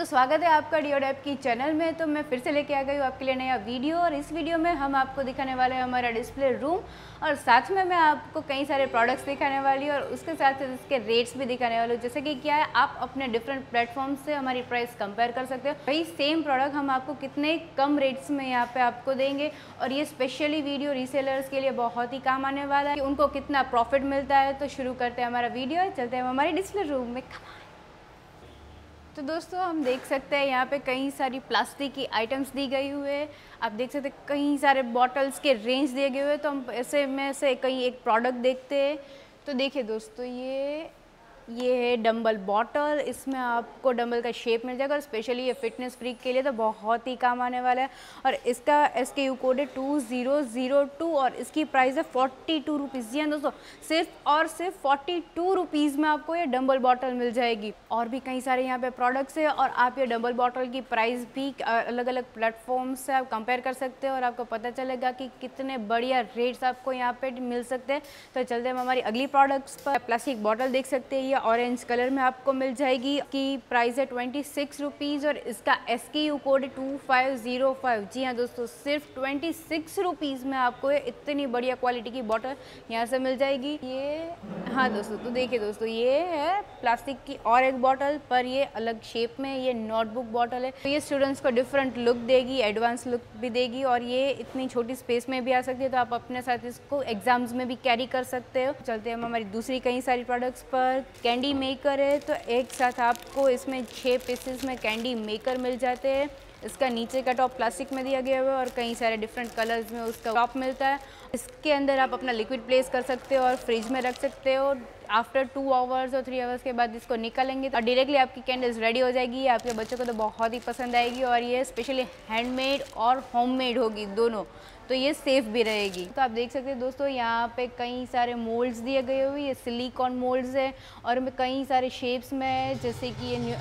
तो स्वागत है आपका डिओडेप की चैनल में। तो मैं फिर से लेके आ गई हूँ आपके लिए नया वीडियो और इस वीडियो में हम आपको दिखाने वाले हैं हमारा डिस्प्ले रूम और साथ में मैं आपको कई सारे प्रोडक्ट्स दिखाने वाली हूँ और उसके साथ साथ इसके रेट्स भी दिखाने वाली हूँ। जैसे कि क्या है, आप अपने डिफरेंट प्लेटफॉर्म से हमारी प्राइस कंपेयर कर सकते हो। वही सेम प्रोडक्ट हम आपको कितने कम रेट्स में यहाँ पे आपको देंगे और ये स्पेशली वीडियो रीसेलर्स के लिए बहुत ही काम आने वाला है कि उनको कितना प्रॉफिट मिलता है। तो शुरू करते हैं हमारा वीडियो चलते हैं हमारे डिस्प्ले रूम में। तो दोस्तों, हम देख सकते हैं यहाँ पे कई सारी प्लास्टिक की आइटम्स दी गई हुए है। आप देख सकते हैं कई सारे बॉटल्स के रेंज दिए गए हुए तो हम ऐसे में से कई एक प्रोडक्ट देखते हैं। तो देखिए दोस्तों, ये ये है डंबल बॉटल। इसमें आपको डंबल का शेप मिल जाएगा और स्पेशली ये फिटनेस फ्रीक के लिए तो बहुत ही काम आने वाला है। और इसका एस के यू कोड है टू ज़ीरो ज़ीरो टू और इसकी प्राइस है फोर्टी टू रुपीज़ जी हाँ दोस्तों, सिर्फ़ और सिर्फ़ फोर्टी टू रुपीज़ में आपको ये डंबल बॉटल मिल जाएगी। और भी कई सारे यहाँ पे प्रोडक्ट्स है और आप ये डंबल बॉटल की प्राइस भी अलग अलग प्लेटफॉर्म से आप कंपेयर कर सकते हो और आपको पता चलेगा कि कितने बढ़िया रेट्स आपको यहाँ पे मिल सकते हैं। तो चलते हम हमारी अगली प्रोडक्ट्स पर। प्लास्टिक बॉटल देख सकते हैं। ये ऑरेंज कलर में आपको मिल जाएगी की प्राइस है ट्वेंटी सिक्स रुपीज़ और इसका S K U code two five zero five जी हाँ दोस्तों, सिर्फ़ ट्वेंटी सिक्स रुपीज़ में आपको इतनी बढ़िया क्वालिटी की बॉटल यहाँ से मिल जाएगी। ये हाँ दोस्तों तो देखिए दोस्तों, ये है प्लास्टिक की और एक बॉटल पर ये अलग शेप में ये नोटबुक बॉटल है। तो ये स्टूडेंट्स को डिफरेंट लुक देगी एडवांस लुक भी देगी और ये इतनी छोटी स्पेस में भी आ सकती है तो आप अपने साथ इसको एग्ज़ाम्स में भी कैरी कर सकते हो। चलते हम हमारी दूसरी कई सारी प्रोडक्ट्स पर। कैंडी मेकर है तो एक साथ आपको इसमें छः पीसेस में कैंडी मेकर मिल जाते हैं। इसका नीचे का टॉप प्लास्टिक में दिया गया हुआ है और कई सारे डिफरेंट कलर्स में उसका टॉप मिलता है। इसके अंदर आप अपना लिक्विड प्लेस कर सकते हो और फ्रिज में रख सकते हो। आफ्टर टू आवर्स और थ्री आवर्स के बाद इसको निकालेंगे और डायरेक्टली आपकी कैंडल्स रेडी हो जाएगी। आपके बच्चों को तो बहुत ही पसंद आएगी और ये स्पेशली हैंडमेड और होममेड होगी दोनों। तो ये सेफ़ भी रहेगी। तो आप देख सकते हैं दोस्तों, यहाँ पे कई सारे मोल्ड्स दिए गए हुए ये सिलिकॉन मोल्ड्स है और कई सारे शेप्स में जैसे कि ये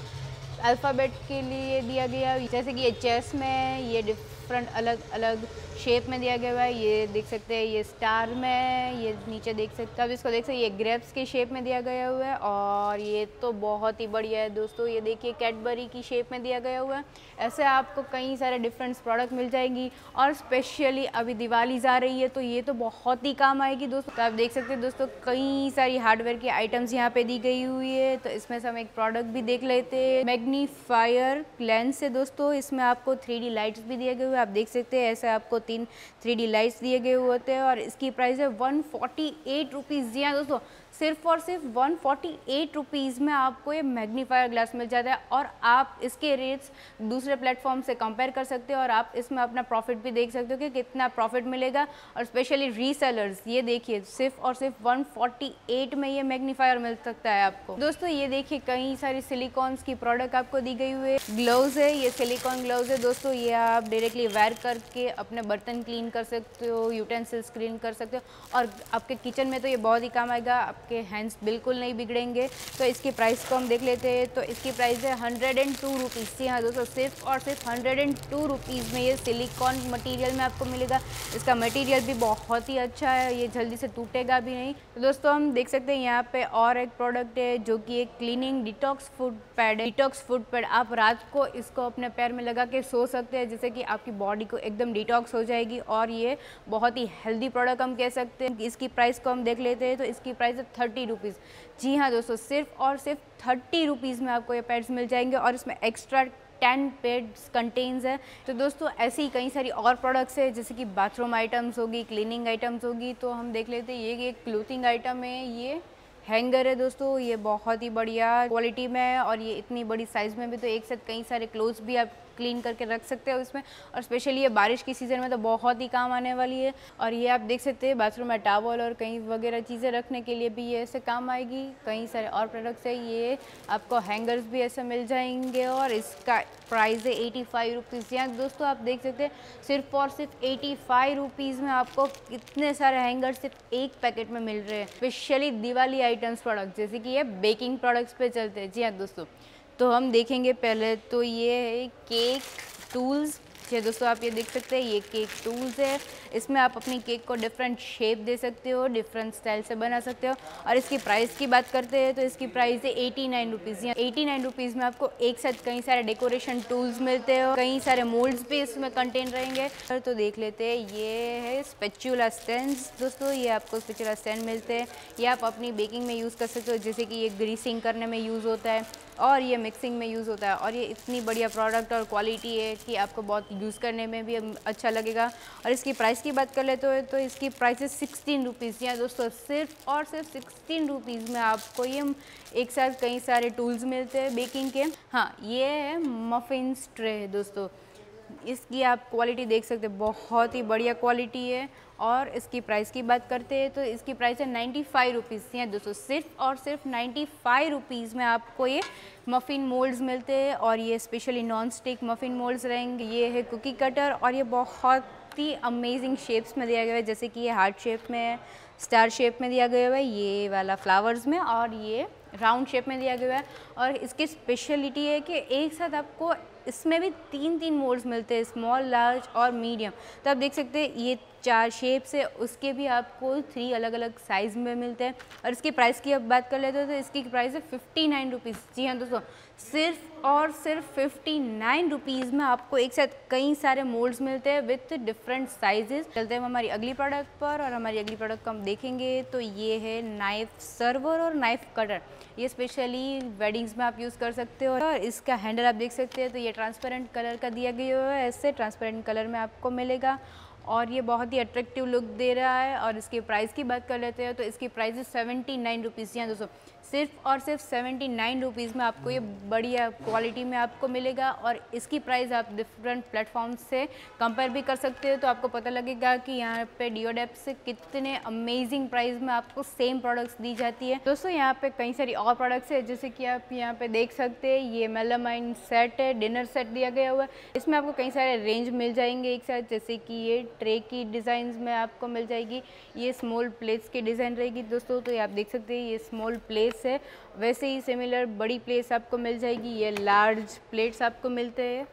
अल्फ़ाबेट के लिए दिया गया। जैसे कि ये चेस में ये डिफरेंट अलग अलग शेप में दिया गया है, ये देख सकते हैं, ये स्टार में ये नीचे देख सकते हैं। अब इसको देख सकते हैं, ये ग्रेप्स के शेप में दिया गया हुआ है और ये तो बहुत ही बढ़िया है दोस्तों। ये देखिए कैडबरी की शेप में दिया गया हुआ है। ऐसे आपको कई सारे डिफरेंट प्रोडक्ट मिल जाएँगी और स्पेशली अभी दिवाली जा रही है तो ये तो बहुत ही काम आएगी दोस्तों। तो आप देख सकते हैं दोस्तों, कई सारी हार्डवेयर की आइटम्स यहाँ पे दी गई हुई है। तो इसमें से हम एक प्रोडक्ट भी देख लेते हैं। मैग्नीफायर लेंस है दोस्तों, इसमें आपको थ्री लाइट्स भी दिए गए हुए आप देख सकते हैं, ऐसे आपको तीन थ्री डी लाइट्स दिए गए होते हैं और इसकी प्राइस है वन फोर्टी एट रुपीज़ जी हाँ दोस्तों, सिर्फ़ और सिर्फ़ वन फोर्टी एट रुपीज़ में आपको ये मैग्नीफायर ग्लास मिल जाता है और आप इसके रेट्स दूसरे प्लेटफॉर्म से कंपेयर कर सकते हो और आप इसमें अपना प्रॉफिट भी देख सकते हो कि कितना प्रॉफिट मिलेगा। और स्पेशली रीसेलर्स ये देखिए, सिर्फ़ और सिर्फ़ वन फोर्टी एट में ये मैग्नीफायर मिल सकता है आपको। दोस्तों, ये देखिए, कई सारी सिलिकॉन्स की प्रोडक्ट आपको दी गई हुई है। ग्लव्स है, ये सिलिकॉन ग्लव्स है। दोस्तों, ये आप डायरेक्टली वेयर करके अपने बर्तन क्लीन कर सकते हो यूटेंसिल्स क्लीन कर सकते हो। और आपके किचन में तो ये बहुत ही काम आएगा, आपके हैंड्स बिल्कुल नहीं बिगड़ेंगे। तो इसकी प्राइस को हम देख लेते हैं। तो इसकी प्राइस है हंड्रेड एंड टू रुपीज़ जी हाँ दोस्तों, सिर्फ़ और सिर्फ़ हंड्रेड एंड टू रुपीज़ में ये सिलिकॉन मटेरियल में आपको मिलेगा। इसका मटेरियल भी बहुत ही अच्छा है, ये जल्दी से टूटेगा भी नहीं। तो दोस्तों, हम देख सकते हैं यहाँ पे और एक प्रोडक्ट है, जो कि एक क्लीनिंग डिटॉक्स फ़ूड पैड है। डिटॉक्स फ़ूड पैड आप रात को इसको अपने पैर में लगा के सो सकते हैं जैसे कि आपकी बॉडी को एकदम डिटॉक्स हो जाएगी और ये बहुत ही हेल्दी प्रोडक्ट हम कह सकते हैं। इसकी प्राइस को हम देख लेते हैं तो इसकी प्राइस है थर्टी रुपीज़ जी हाँ दोस्तों, सिर्फ़ और सिर्फ़ थर्टी रुपीज़ में आपको ये पैड्स मिल जाएँगे और इसमें एक्स्ट्रा टेन पेड्स कंटेन्स है। तो दोस्तों, ऐसी ही कई सारी और प्रोडक्ट्स है, जैसे कि बाथरूम आइटम्स होगी क्लीनिंग आइटम्स होगी तो हम देख लेते हैं, ये एक क्लोथिंग आइटम है, ये हैंगर है दोस्तों, ये बहुत ही बढ़िया क्वालिटी में है और ये इतनी बड़ी साइज़ में भी तो एक साथ कई सारे क्लोथ्स भी आप क्लीन करके रख सकते हो इसमें, और स्पेशली ये बारिश की सीज़न में तो बहुत ही काम आने वाली है। और ये आप देख सकते हैं बाथरूम में टावल और कहीं वगैरह चीज़ें रखने के लिए भी ये ऐसे काम आएगी। कई सारे और प्रोडक्ट्स है, ये आपको हैंगर्स भी ऐसे मिल जाएँगे और इसका प्राइस है एटी फाइव रुपीज़ यहाँ दोस्तों, आप देख सकते हैं, सिर्फ़ और सिर्फ़ एटी फाइव रुपीज़ में आपको कितने सारे हैंगर सिर्फ़ एक पैकेट में मिल रहे हैं। स्पेशली दिवाली आइटम्स प्रोडक्ट जैसे कि ये बेकिंग प्रोडक्ट्स पे चलते हैं। जी हाँ दोस्तों। तो हम देखेंगे पहले तो ये है केक टूल्स जी दोस्तों, आप ये देख सकते हैं, ये केक टूल्स है। इसमें आप अपनी केक को डिफरेंट शेप दे सकते हो डिफरेंट स्टाइल से बना सकते हो। और इसकी प्राइस की बात करते हैं तो इसकी प्राइस है एटी नाइन रुपीज़ या एटी नाइन रुपीज़ में आपको एक साथ कई सारे डेकोरेशन टूल्स मिलते हैं कई सारे मोल्ड्स भी इसमें कंटेन रहेंगे। तो देख लेते हैं, ये है स्पेचुला स्टैंड दोस्तों, ये आपको स्पेचुला स्टैंड मिलते हैं। ये आप अपनी बेकिंग में यूज़ कर सकते हो, जैसे कि ये ग्रीसिंग करने में यूज़ होता है और ये मिक्सिंग में यूज़ होता है। और ये इतनी बढ़िया प्रोडक्ट और क्वालिटी है कि आपको बहुत यूज़ करने में भी अच्छा लगेगा। और इसकी प्राइस की बात कर लेते हो तो इसकी प्राइस सिक्सटीन रुपीज़ या दोस्तों, सिर्फ़ और सिर्फ़ सिक्सटीन रुपीज़ में आपको ये एक साथ कई सारे टूल्स मिलते हैं बेकिंग के। हाँ ये है मफिन स्ट्रे दोस्तों। इसकी आप क्वालिटी देख सकते हैं। बहुत ही बढ़िया क्वालिटी है और इसकी प्राइस की बात करते हैं तो इसकी प्राइस है नाइन्टी फाइव रुपीज़ या दोस्तों, सिर्फ़ और सिर्फ़ नाइन्टी फाइव रुपीज़ में आपको ये मफ़िन मोल्ड्स मिलते हैं और ये specially non stick muffin moulds रहेंगे। ये है कुकी कटर और ये बहुत ही अमेजिंग शेप्स में दिया गया है। जैसे कि ये हार्ट शेप में है स्टार शेप में दिया गया है, ये वाला फ्लावर्स में और ये राउंड शेप में दिया गया है। और इसकी स्पेशलिटी है कि एक साथ आपको इसमें भी तीन तीन मोड्स मिलते हैं स्मॉल लार्ज और मीडियम तो आप देख सकते हैं, ये चार शेप्स है, उसके भी आपको थ्री अलग अलग साइज़ में मिलते हैं। और इसके प्राइस की अब बात कर लेते हैं तो इसकी प्राइस है फिफ्टी नाइन रुपीज़ जी हाँ दोस्तों, सिर्फ़ और सिर्फ़ फिफ्टी नाइन रुपीज़ में आपको एक साथ कई सारे मोल्ड्स मिलते हैं विथ डिफरेंट साइजेस चलते हैं हमारी अगली प्रोडक्ट पर और हमारी अगली प्रोडक्ट को हम देखेंगे। तो ये है नाइफ सर्वर और नाइफ कटर ये स्पेशली वेडिंग्स में आप यूज़ कर सकते हो। और इसका हैंडल आप देख सकते हैं। तो ये ट्रांसपेरेंट कलर का दिया गया है। ऐसे ट्रांसपेरेंट कलर में आपको मिलेगा। और ये बहुत ही अट्रैक्टिव लुक दे रहा है। और इसके प्राइस की बात कर लेते हैं। तो इसकी प्राइस सेवेंटी नाइन रुपीज़ यहाँ दोस्तों सिर्फ़ और सिर्फ़ सेवेंटी नाइन रुपीज़ में आपको ये बढ़िया क्वालिटी में आपको मिलेगा और इसकी प्राइस आप डिफरेंट प्लेटफॉर्म से कंपेयर भी कर सकते हो तो आपको पता लगेगा कि यहाँ पे डिओडेप से कितने अमेजिंग प्राइस में आपको सेम प्रोडक्ट्स दी जाती है। दोस्तों, यहाँ पे कई सारी और प्रोडक्ट्स है, जैसे कि आप यहाँ पे देख सकते हैं, ये मेलामाइन सेट है डिनर सेट दिया गया हुआ है। इसमें आपको कई सारे रेंज मिल जाएँगे एक साथ, जैसे कि ये ट्रे की डिज़ाइन में आपको मिल जाएगी, ये स्मॉल प्लेट्स की डिज़ाइन रहेगी। दोस्तों तो ये आप देख सकते हैं, ये स्मॉल प्लेट्स प्लेट्स है। वैसे ही सिमिलर बड़ी प्लेट्स आपको मिल जाएगी, ये लार्ज प्लेट्स आपको मिलते हैं।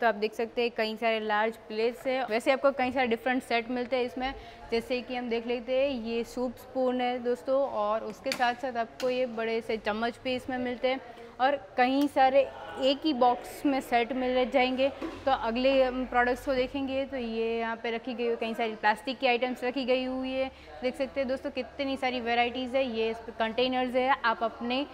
तो आप देख सकते हैं कई सारे लार्ज प्लेट्स है। वैसे आपको कई सारे डिफरेंट सेट मिलते हैं इसमें। जैसे कि हम देख लेते हैं, ये सूप स्पून है दोस्तों, और उसके साथ साथ आपको ये बड़े से चम्मच भी इसमें मिलते हैं। और कई सारे एक ही बॉक्स में सेट मिल जाएँगे। तो अगले प्रोडक्ट्स को देखेंगे तो ये यहाँ पे रखी गई हुई कई सारी प्लास्टिक की आइटम्स रखी गई हुई है। देख सकते हैं दोस्तों कितनी सारी वेराइटीज़ है। ये कंटेनर्स है। आप अपने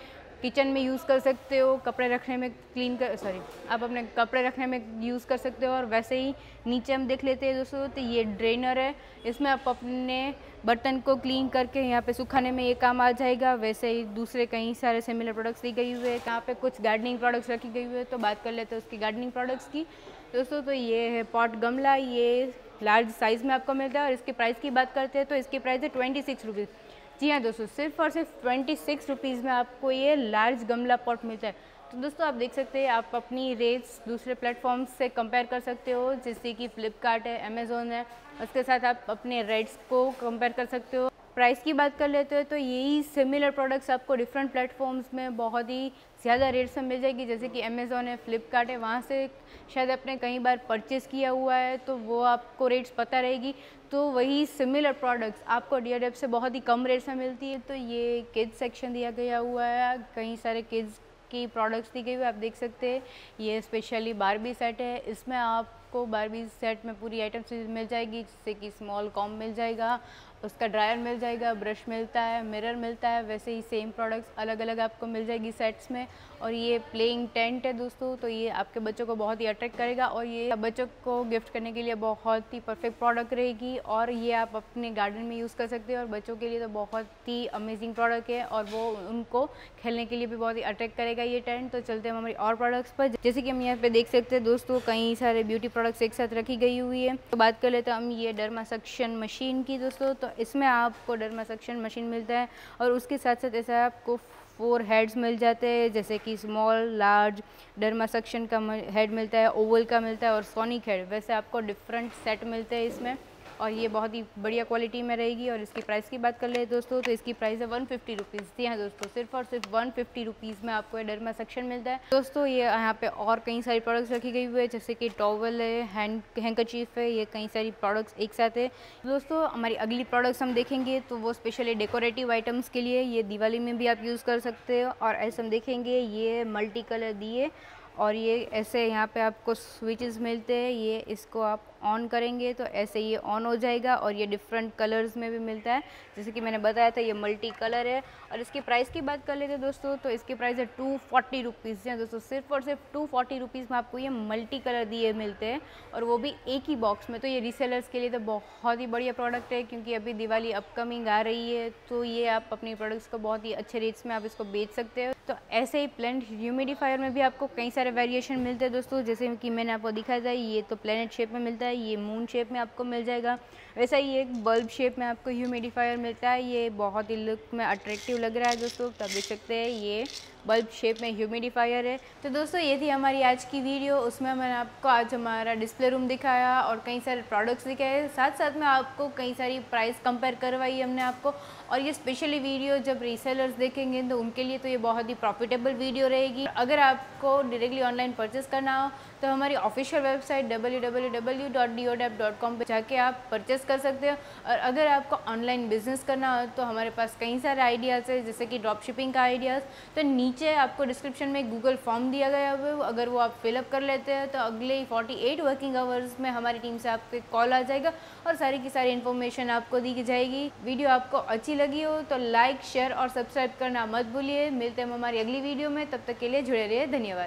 किचन में यूज़ कर सकते हो, कपड़े रखने में क्लीन कर सॉरी आप अपने कपड़े रखने में यूज़ कर सकते हो। और वैसे ही नीचे हम देख लेते हैं दोस्तों तो ये ड्रेनर है। इसमें आप अपने बर्तन को क्लीन करके यहाँ पे सुखाने में ये काम आ जाएगा। वैसे ही दूसरे कई सारे सिमिलर प्रोडक्ट्स दी गई हुए हैं। यहाँ पे कुछ गार्डनिंग प्रोडक्ट्स रखी गई हुई है। तो बात कर लेते हैं उसकी गार्डनिंग प्रोडक्ट्स की। दोस्तों तो ये है पॉट गमला ये लार्ज साइज़ में आपको मिलता है और इसकी प्राइस की बात करते हैं तो इसकी प्राइस है ट्वेंटी सिक्स रुपीज़ जी हाँ दोस्तों, सिर्फ़ और सिर्फ़ ट्वेंटी सिक्स रुपीज़ में आपको ये लार्ज गमला पॉट मिलता है। तो दोस्तों, आप देख सकते हैं, आप अपनी रेट्स दूसरे प्लेटफॉर्म्स से कंपेयर कर सकते हो, जैसे कि फ्लिपकार्ट है अमेज़ोन है, उसके साथ आप अपने रेट्स को कंपेयर कर सकते हो। प्राइस की बात कर लेते हैं तो यही सिमिलर प्रोडक्ट्स आपको डिफरेंट प्लेटफॉर्म्स में बहुत ही ज़्यादा रेट्स में मिल जाएगी। जैसे कि अमेज़ोन है फ्लिपकार्ट है, वहाँ से शायद आपने कई बार परचेज़ किया हुआ है तो वो आपको रेट्स पता रहेगी। तो वही सिमिलर प्रोडक्ट्स आपको डी से बहुत ही कम रेट्स में मिलती है। तो ये किड्स सेक्शन दिया गया हुआ है, कई सारे किड्स की प्रोडक्ट्स दी गई हुई, आप देख सकते हैं। ये स्पेशली बारबी सेट है। इसमें आपको बारबी सेट में पूरी आइटम्स मिल जाएगी, जिससे कि स्मॉल कॉम मिल जाएगा। उसका ड्रायर मिल जाएगा, ब्रश मिलता है, मिरर मिलता है, वैसे ही सेम प्रोडक्ट्स अलग अलग आपको मिल जाएगी सेट्स में। और ये प्लेइंग टेंट है दोस्तों तो ये आपके बच्चों को बहुत ही अट्रैक्ट करेगा और ये बच्चों को गिफ्ट करने के लिए बहुत ही परफेक्ट प्रोडक्ट रहेगी और ये आप अपने गार्डन में यूज़ कर सकते हो और बच्चों के लिए तो बहुत ही अमेजिंग प्रोडक्ट है और वो उनको खेलने के लिए भी बहुत ही अट्रैक्ट करेगा ये टेंट तो चलते हैं हमारी और प्रोडक्ट्स पर। जैसे कि हम यहाँ पे देख सकते हैं दोस्तों, कई सारे ब्यूटी प्रोडक्ट्स एक साथ रखी गई हुई है। तो बात कर लेते हैं हम ये डर्मा सक्शन मशीन की दोस्तों तो इसमें आपको डरमा सक्शन मशीन मिलता है और उसके साथ साथ ऐसा आपको फोर हेड्स मिल जाते हैं, जैसे कि स्मॉल लार्ज डरमा सक्शन का हेड मिलता है ओवल का मिलता है और सोनिक हेड वैसे आपको डिफरेंट सेट मिलते हैं इसमें। और ये बहुत ही बढ़िया क्वालिटी में रहेगी और इसकी प्राइस की बात कर ले दोस्तों तो इसकी प्राइस है वन फिफ्टी रुपीज़ जी हाँ दोस्तों, सिर्फ़ और सिर्फ़ वन फिफ्टी रुपीज़ में आपको डरमा सेक्शन मिलता है। दोस्तों, ये यहाँ पे और कई सारी प्रोडक्ट्स रखी गई हुई है, जैसे कि टॉवल है हैंड हैंकचीफ है, ये कई सारी प्रोडक्ट्स एक साथ है। दोस्तों, हमारी अगली प्रोडक्ट्स हम देखेंगे तो वो स्पेशली डेकोरेटिव आइटम्स के लिए ये दिवाली में भी आप यूज़ कर सकते हो। और ऐसे हम देखेंगे, ये मल्टी कलर दिए और ये ऐसे यहाँ पे आपको स्विचेस मिलते हैं, ये इसको आप ऑन करेंगे तो ऐसे ये ऑन हो जाएगा और ये डिफरेंट कलर्स में भी मिलता है। जैसे कि मैंने बताया था, ये मल्टी कलर है। और इसकी प्राइस की बात कर लेते हैं दोस्तों तो इसकी प्राइस है टू फोर्टी रुपीज़ है दोस्तों, सिर्फ़ और सिर्फ़ टू फोर्टी रुपीज़ में आपको ये मल्टी कलर दिए मिलते हैं। और वो भी एक ही बॉक्स में तो ये रीसेलर्स के लिए तो बहुत ही बढ़िया प्रोडक्ट है, क्योंकि अभी दिवाली अपकमिंग आ रही है तो ये आप अपनी प्रोडक्ट्स को बहुत ही अच्छे रेट्स में आप इसको बेच सकते हो। तो ऐसे ही प्लेनेट ह्यूमिडिफायर में भी आपको कई सारे वेरिएशन मिलते हैं दोस्तों। जैसे कि मैंने आपको दिखाया था, ये तो प्लेनेट शेप में मिलता है ये मून शेप में आपको मिल जाएगा। वैसा ही एक बल्ब शेप में आपको ह्यूमिडिफायर मिलता है, ये बहुत ही लुक में अट्रैक्टिव लग रहा है दोस्तों तब देख सकते हैं, ये बल्ब शेप में ह्यूमिडिफायर है। तो दोस्तों, ये थी हमारी आज की वीडियो उसमें मैंने आपको आज हमारा डिस्प्ले रूम दिखाया और कई सारे प्रोडक्ट्स दिखाए साथ साथ में आपको कई सारी प्राइस कंपेयर करवाई हमने आपको। और ये स्पेशली वीडियो जब रीसेलर्स देखेंगे तो उनके लिए तो ये बहुत ही प्रॉफिटेबल वीडियो रहेगी। अगर आपको डायरेक्टली ऑनलाइन परचेस करना हो तो हमारी official website W W W dot D O dot com पर जाके आप परचेस कर सकते हो। और अगर आपको ऑनलाइन बिज़नेस करना हो तो हमारे पास कई सारे आइडियाज़ है, जैसे कि ड्रॉप शिपिंग का आइडियाज़ तो नीचे आपको डिस्क्रिप्शन में गूगल फॉर्म दिया गया है। अगर वो आप फिलअप कर लेते हैं तो अगले फोर्टी एट वर्किंग आवर्स में हमारी टीम से आपके कॉल आ जाएगा और सारी की सारी इन्फॉर्मेशन आपको दी जाएगी। वीडियो आपको अच्छी लगी हो तो लाइक शेयर और सब्सक्राइब करना मत भूलिए। मिलते हैं हमारी अगली वीडियो में। तब तक के लिए जुड़े रहिए। धन्यवाद।